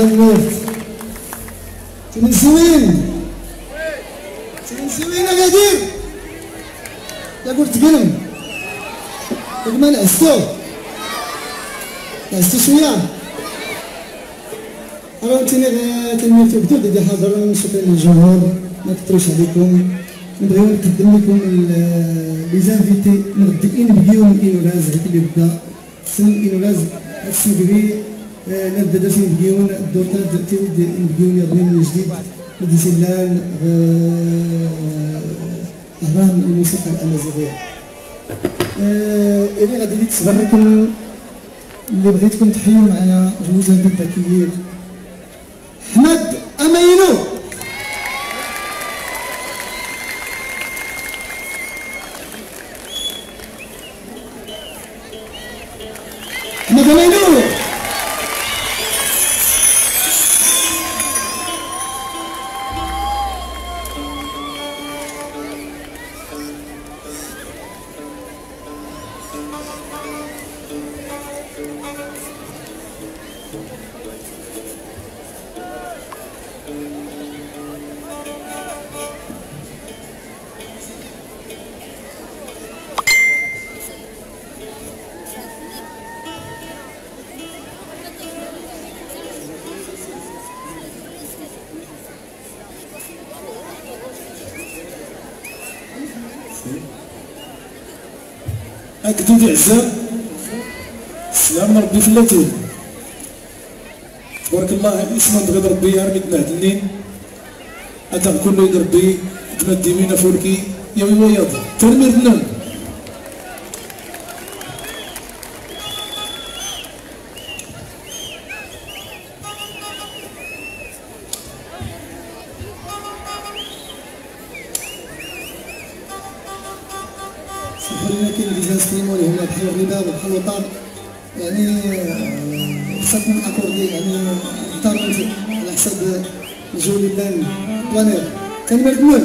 تنورت تنسوين تنسوين غادير يا قلت قلم. يا ما نعستو نعستو شوية راه تيني تنميت بدو دي حاضر. شكرا للجمهور. ما كثروش عليكم. نبغيو نقدم لكم لي زانفيتي مغدئين بيوم إنولاز. هذيك اللي بدا سن إنولاز. السن كبير نبدا درس نبقيون الدور تاع نبقيون يضمن من جديد بدي سلال أهرام الموسيقى الأمازيغية إلي غادي تصغر لكم اللي بغيتكم تحيوا معايا جوز هذوك الذكيين حمد أمينو حمد أمينو أكدو عزام. السلام ربي فلاتي تبارك الله اسم بغيت ربي يا رميت معدنين أتا كله يد ربي تمدي مينا فولكي. يا ويض ترمير النوم كاين اللي جالسين اللي هما بحال الرباب وبحال الوطن يعني آه، خصكم اكوردي يعني اختاروا على حساب الجولي بلان بلانير. كلمة الأول